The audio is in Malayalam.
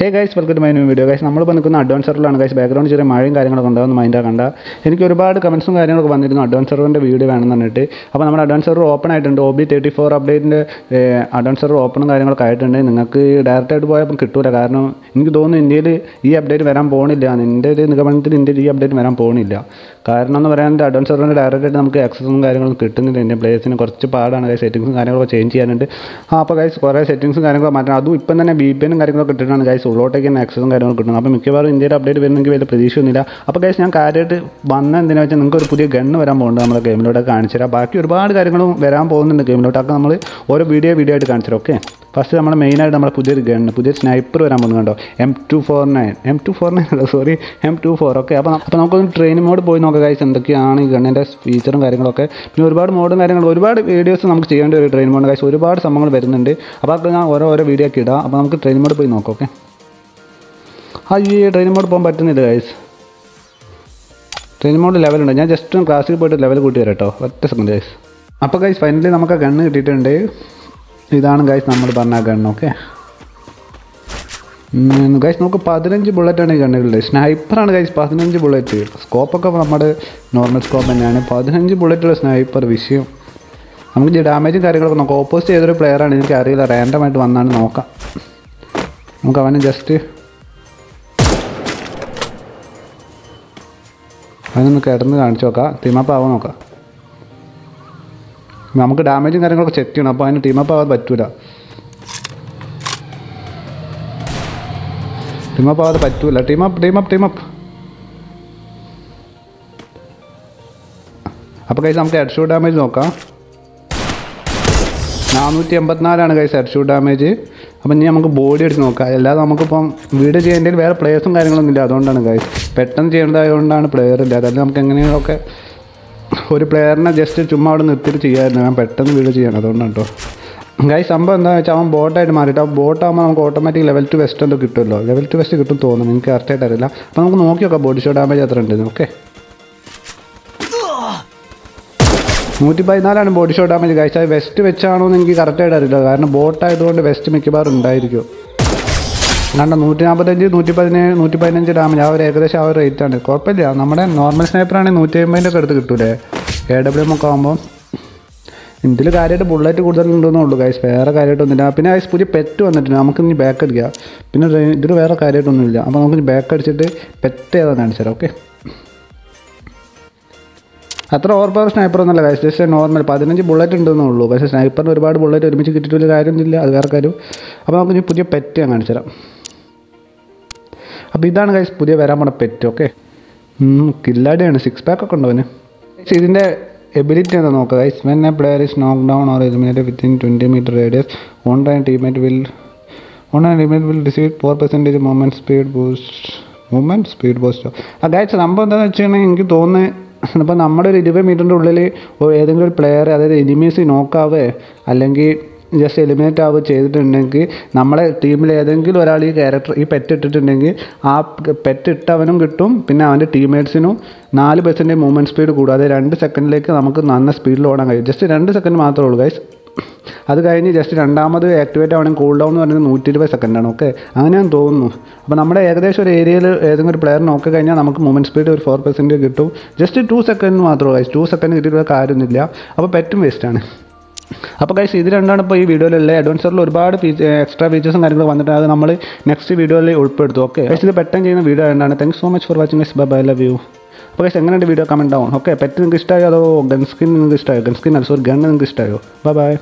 Hey guys welcome to my new video guys നമ്മളിപ്പോൾ നിൽക്കുന്ന അഡ്വാൻസ് സെർവറിലാണ് ഗൈസ് ബാക്ക്ഗ്രൗണ്ട് ചെറിയ മഴയും കാര്യങ്ങളൊക്കെ ഉണ്ടാകുന്ന മൈൻഡ് കണ്ട. എനിക്ക് ഒരുപാട് കമൻസും കാര്യങ്ങളൊക്കെ വന്നിരുന്നു അഡ്വാൻസ് സെർവറിന്റെ വീഡിയോ വേണമെന്ന് പറഞ്ഞിട്ട്. അപ്പോൾ നമ്മുടെ അഡ്വാൻസ് സെർവർ ഓപ്പൺ ആയിട്ടുണ്ട്. ഒ ബി തേർട്ടി ഫോർ അപ്ഡേറ്റിന്റെ അഡ്വാൻസ് സെർവർ ഓപ്പണും കാര്യങ്ങളൊക്കെ ആയിട്ടുണ്ട്. നിങ്ങൾക്ക് ഡയറക്റ്റ് ആയിട്ട് പോയപ്പോൾ കിട്ടൂല. കാരണം എനിക്ക് തോന്നുന്നു ഇന്ത്യയിൽ ഈ അപ്ഡേറ്റ് വരാൻ പോകണില്ല എന്റെ ഒരു നിഗമനത്തിൽ ഇന്ത്യയിൽ ഈ അപ്ഡേറ്റ് വരാൻ പോകണില്ല കാരണം എന്ന് പറയാൻ അഡ്വാൻസ് സെർവറിന്റെ ഡയറക്റ്റായിട്ട് നമുക്ക് ആക്സസും കാര്യങ്ങളും കിട്ടുന്നില്ല. എന്റെ പ്ലേയേഴ്സിന് കുറച്ച് പാടാണ് ഗൈസ് സെറ്റിംഗ്സും കാര്യങ്ങളൊക്കെ ചേഞ്ച് ചെയ്യാനുണ്ട്. ആ അപ്പോൾ ഗൈസ് കുറേ സെറ്റിംഗ്സും കാര്യങ്ങളൊക്കെ മാറ്റണം. അതും ഇപ്പം തന്നെ ബി പി എനും കാര്യങ്ങളൊക്കെ ഇട്ടിട്ടാണ് ഗൈസ് ഉള്ളോട്ടേക്ക് തന്നെ ആക്സസും കാര്യങ്ങളും കിട്ടുന്നത് അപ്പോൾ മിക്കവാറും ഇന്ത്യയുടെ അപ്ഡേറ്റ് വരുന്നെങ്കിൽ വലിയ പ്രതീക്ഷയൊന്നുമില്ല. അപ്പോൾ ഗൈസ് ഞാൻ കാര്യമായിട്ട് വന്ന എന്തിനാ വെച്ചാൽ നിങ്ങൾക്ക് ഒരു പുതിയ ഗണ്ണ് വരാൻ പോകുന്നുണ്ട് നമ്മുടെ ഗെയിമിലൂടെ കാണിച്ചു തരാം. ബാക്കി ഒരുപാട് കാര്യങ്ങളും വരാൻ പോകുന്നുണ്ട് ഗെയിമിലോട്ട് അപ്പോൾ നമ്മൾ ഓരോ വീഡിയോ വീഡിയോ ആയിട്ട് കാണിച്ചു തരാം ഓക്കെ ഫസ്റ്റ് നമ്മൾ മെയിനായിട്ട് നമ്മുടെ പുതിയൊരു ഗണ്ണ് പുതിയ സ്നൈപ്പർ വരാൻ പോകുന്നു കണ്ടോ? M two four nine M two four nine അല്ല sorry M two four okay അപ്പോൾ അപ്പോൾ നമുക്കൊന്ന് ട്രെയിനിങ് മോഡ് പോയി നോക്കാം ഗൈസ് എന്തൊക്കെയാണ് ഈ ഗണ്ണിന്റെ ഫീച്ചറും കാര്യങ്ങളൊക്കെ. പിന്നെ ഒരുപാട് മോഡും കാര്യങ്ങളും ഒരുപാട് വീഡിയോസ് നമുക്ക് ചെയ്യേണ്ടി വരും ട്രെയിൻ മോഡ് ഗൈസ് ഒരുപാട് സംഭവങ്ങൾ വരുന്നുണ്ട്. അപ്പോൾ അത് ഞാൻ ഓരോ ഓരോ വീഡിയോ ഒക്കെ ഇടാം. അപ്പോൾ നമുക്ക് ട്രെയിൻ മോഡ് പോയി നോക്കാം ഓക്കെ ഈ ട്രെയിൻ മോഡ് പോകാൻ പറ്റുന്നില്ല ഗൈസ് ട്രെയിൻ മോഡ് ലെവലുണ്ട് ഞാൻ ജസ്റ്റ് ക്ലാസ്സിൽ പോയിട്ട് ലെവൽ കൂട്ടി വരാം കേട്ടോ ഒറ്റ സെക്കൻഡ് ഗൈസ് അപ്പോൾ ഗൈസ് ഫൈനലി നമുക്ക് ആ ഗണ്ണ് കിട്ടിയിട്ടുണ്ട്. ഇതാണ് ഗൈസ് നമ്മൾ പറഞ്ഞ ആ ഗണ്ണ് ഓക്കെ ഗൈസ് നമുക്ക് പതിനഞ്ച് ആണ് ഈ ഗണ്ണുകളുടെ സ്നൈപ്പറാണ് ഗൈസ് പതിനഞ്ച് ബുള്ളറ്റ് സ്കോപ്പൊക്കെ നമ്മുടെ നോർമൽ സ്കോപ്പ് തന്നെയാണ്. പതിനഞ്ച് ബുള്ളറ്റുള്ള സ്നൈപ്പർ വിഷയം. നമുക്ക് ഡാമേജും കാര്യങ്ങളൊക്കെ നോക്കാം. ഓപ്പോസിറ്റ് ചെയ്തൊരു പ്ലെയറാണ് എനിക്ക് അറിയില്ല റാൻഡമായിട്ട് വന്നാണ് നോക്കാം. നമുക്ക് അവനെ ജസ്റ്റ് അവനൊന്ന് കിടന്ന് കാണിച്ചു നോക്കാം. ടീമപ്പ് ആവാൻ നോക്കാം. നമുക്ക് ഡാമേജും കാര്യങ്ങളൊക്കെ ചെക്ക് ചെയ്യണം. അപ്പോൾ അതിന് ടീമപ്പ് ആവാൻ പറ്റൂല. ടീമപ്പ് ആവാതെ പറ്റൂല ടീമപ്പ് ടീമപ്പ് ടീമപ്പ് അപ്പോൾ കഴിച്ച് നമുക്ക് ഷൂട്ട് ഡാമേജ് നോക്കാം. നാനൂറ്റി എൺപത്തിനാലാണ് കൈസ് സെർച്ച് ഡാമേജ് അപ്പം ഇനി നമുക്ക് ബോഡി എടുത്ത് നോക്കാം. അല്ലാതെ നമുക്കിപ്പം വീട് ചെയ്യേണ്ടതിൽ വേറെ പ്ലേയേഴ്സും കാര്യങ്ങളൊന്നും ഇല്ല അതുകൊണ്ടാണ് കൈസ് പെട്ടെന്ന് ചെയ്യേണ്ടതായതുകൊണ്ടാണ് പ്ലെയർ ഇല്ല. അതായത് നമുക്ക് എങ്ങനെയൊക്കെ ഒരു പ്ലെയറിനെ ജസ്റ്റ് ചുമ്മാ അവിടെ നിർത്തിയിട്ട് ചെയ്യാമായിരുന്നു. ഞാൻ പെട്ടെന്ന് വീട് ചെയ്യണം. അതുകൊണ്ടാണ് കേട്ടോ ഗൈസ് സംഭവം എന്താണെന്ന് വെച്ചാൽ അവൻ ബോട്ടായിട്ട് മാറിയിട്ട് ആ ബോട്ടാകുമ്പോൾ നമുക്ക് ഓട്ടോമാറ്റിക് ലെവൽ ടു വെസ്റ്റ് എന്തോ കിട്ടുമല്ലോ. ലെവൽ ടു വെസ്റ്റ് കിട്ടും തോന്നുന്നു. എനിക്ക് കറക്റ്റായിട്ട് അറിയില്ല. അപ്പോൾ നമുക്ക് നോക്കി നോക്കാം ബോഡി ഷോ ഡാമേജ് എത്ര ഉണ്ട് ഓക്കെ നൂറ്റി പതിനാലാണ് ബോഡി ഷോ ഡാമേജ് കഴിച്ചത് അത് വെസ്റ്റ് വെച്ചാണോ എന്ന് എനിക്ക് കറക്റ്റായിട്ട് അറിയില്ല. കാരണം ബോട്ടായതുകൊണ്ട് വെസ്റ്റ് മിക്കവാറും ഉണ്ടായിരിക്കും. കണ്ട? നൂറ്റി നാൽപ്പത്തഞ്ച് നൂറ്റി പതിനേഴ് നൂറ്റി പതിനഞ്ച് ഡാമേജ് ആ ഒരു ഏകദേശം ആ ഒരു റേറ്റ് ആണ്. കുഴപ്പമില്ല. നമ്മുടെ നോർമൽ സ്നൈപ്പറാണെങ്കിൽ നൂറ്റി അമ്പതിന്റെ ഒക്കെ അടുത്ത് കിട്ടൂലേ? എ ഡബ്ല്യു എം ഒക്കെ ആകുമ്പോൾ ഇതിൽ കാര്യമായിട്ട് ബുള്ളറ്റ് കൂടുതലുണ്ടെന്നേ ഉള്ളൂ ഗൈസ് വേറെ കാര്യമായിട്ടൊന്നുമില്ല. പിന്നെ ഗൈസ് പുതിയ പെറ്റ് വന്നിട്ടുണ്ട്. നമുക്ക് ഇനി ബാക്ക് അടിക്കുക പിന്നെ ഇതിൽ വേറെ കാര്യമായിട്ടൊന്നുമില്ല. അപ്പോൾ നമുക്ക് ബാക്ക് അടിച്ചിട്ട് പെറ്റ് ഏതാണെന്ന് കാണിച്ചു തരാം ഓക്കെ അത്ര ഓവർ പവർ സ്നൈപ്പർ ഒന്നുമല്ല ഗൈസ് ജസ്റ്റ് നോർമൽ പതിനഞ്ച് ബുള്ളറ്റ് ഉണ്ടെന്നേ ഉള്ളൂ. പക്ഷേ സ്നൈപ്പറിന് ഒരുപാട് ബുള്ളറ്റ് ഒരുമിച്ച് കിട്ടിയിട്ട് വലിയ കാര്യമൊന്നുമില്ല. അത് വേറെ കാര്യം. അപ്പോൾ നമുക്ക് ഇനി പുതിയ പെറ്റ് ഞാൻ കാണിച്ചു തരാം. അപ്പോൾ ഇതാണ് ഗൈസ് പുതിയ വരാൻ പോണ പെറ്റ് ഓക്കെ കില്ലാടിയാണ്. സിക്സ് പാക്ക് ഒക്കെ ഉണ്ടോ അവന്? ഇതിന്റെ എബിലിറ്റി എന്താ നോക്കുക guys when a player is knock down or eliminate within twenty meter radius on time teammate will on time teammate will receive four percentage movement speed boost movement speed ബൂസ്റ്റോ ആ ഗൈസ് സംഭവം എന്താണെന്ന് വെച്ചിട്ടുണ്ടെങ്കിൽ എനിക്ക് തോന്നുന്നത് ഇപ്പോൾ നമ്മുടെ ഒരു ഇരുപത് മീറ്ററിന്റെ ഉള്ളിൽ ഏതെങ്കിലും ഒരു പ്ലെയർ അതായത് എനിമീസ് നോക്കാവേ അല്ലെങ്കിൽ ജസ്റ്റ് എലിമിനേറ്റ് ആവുക ചെയ്തിട്ടുണ്ടെങ്കിൽ നമ്മളെ ടീമിൽ ഏതെങ്കിലും ഒരാൾ ഈ ക്യാരക്ടർ ഈ പെറ്റ് ഇട്ടിട്ടുണ്ടെങ്കിൽ ആ പെറ്റ് ഇട്ടവനും കിട്ടും പിന്നെ അവന്റെ ടീംമേറ്റ്സിനും നാല് പെർസെന്റേജ് മൂവ്മെന്റ് സ്പീഡ് കൂടാതെ രണ്ട് സെക്കൻഡിലേക്ക് നമുക്ക് നല്ല സ്പീഡിൽ ഓടാൻ കഴിയും. ജസ്റ്റ് രണ്ട് സെക്കൻഡ് മാത്രമേ ഉള്ളൂ ഗൈസ് അത് കഴിഞ്ഞ് ജസ്റ്റ് രണ്ടാമത് ആക്ടിവേറ്റ് ആവണം കൂൾ ഡൗൺ എന്ന് പറയുന്നത് നൂറ്റി ഇരുപത് സെക്കൻഡാണ് ഓക്കെ അങ്ങനെയാണ് തോന്നുന്നു. അപ്പോൾ നമ്മുടെ ഏകദേശം ഒരു ഏരിയയിൽ ഏതെങ്കിലും ഒരു പ്ലെയർ നോക്കി കഴിഞ്ഞാൽ നമുക്ക് മൂവ്മെന്റ് സ്പീഡ് ഒരു ഫോർ പെർസെന്റ് കിട്ടും. ജസ്റ്റ് ടു സെക്കൻഡ് മാത്രമേ ഗൈസ് ടു സെക്കൻഡ് കിട്ടിയിട്ട് കാര്യമൊന്നുമില്ല. അപ്പോൾ പെറ്റും വേസ്റ്റാണ് അപ്പോൾ കഴിച്ച് ഇത് രണ്ടാണ് ഇപ്പോൾ ഈ വീഡിയോയിലുള്ള അഡ്വാൻസറിൽ ഒരുപാട് ഫീച്ച എക്സ്ട്രാ ഫീച്ചേഴ്സും കാര്യങ്ങളും വന്നിട്ട് അത് നമ്മൾ നെക്സ്റ്റ് വീഡിയോയിൽ ഉൾപ്പെടുത്തും ഓക്കെ കഴിച്ച് ഇത് പെട്ടെന്ന് ചെയ്യുന്ന വീഡിയോ രണ്ടാണ് thanks so much for watching bye love you അപ്പോൾ ഗൈസ് എങ്ങനെയുണ്ട് video comment down okay pet നിങ്ങൾക്ക് ഇഷ്ടമായോ അതോ ഗൺ സ്കിൻ നിങ്ങൾക്ക് ഇഷ്ടമായോ ഗൺ സ്കിൻ അല്ല സോറി ഗൺ നിങ്ങൾക്ക് ഇഷ്ടമായോ ബൈ ബൈ